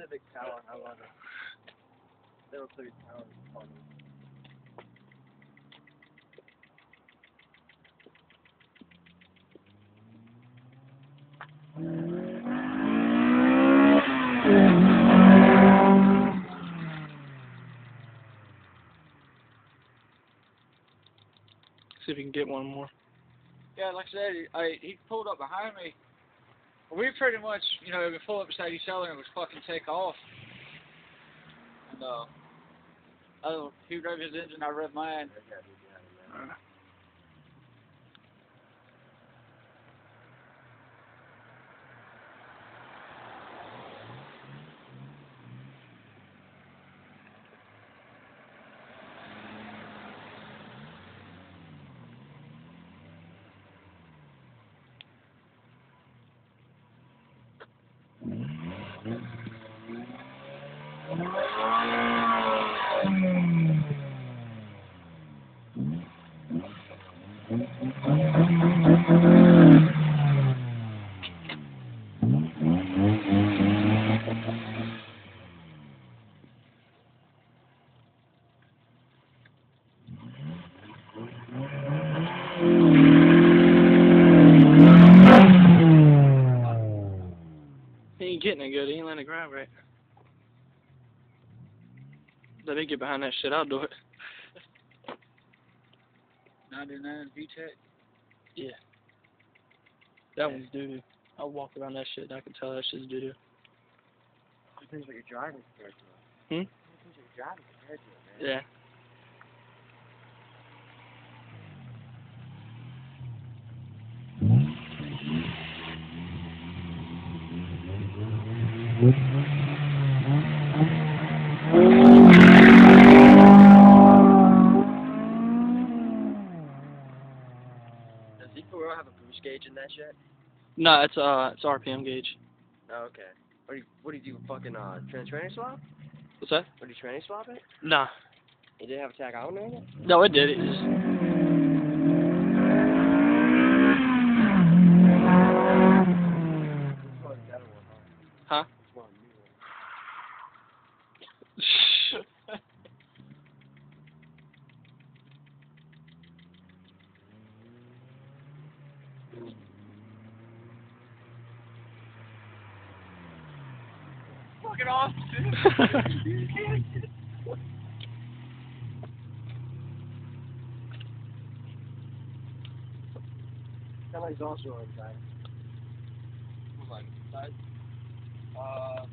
Civic Tower. I love it. Little Civic Tower is fun. See if we can get one more. Yeah, like I said, I, he pulled up behind me. We pretty much, you know, we pulled up beside each other and was fucking take off. And uh, I, he revved his engine, I revved mine. He ain't getting it good. He ain't letting it grab right. Let me get behind that shit. I'll do it. 99 VTEC. Yeah. That one's doo doo. I'll walk around that shit and I can tell that shit's doo doo. Depends what you're driving compared to. Hmm? Depends what you're driving compared to, man. Yeah. Does Eco have a boost gauge in that shit? No, it's uh, it's RPM gauge. Oh, okay. What do you, what do you do? Fucking uh, trans tranny swap? What's that? What do you tranny swap it? Nah. You didn't have a tag on it? No, it did. It just. Fucking awesome, Somebody's also on side. like, uh,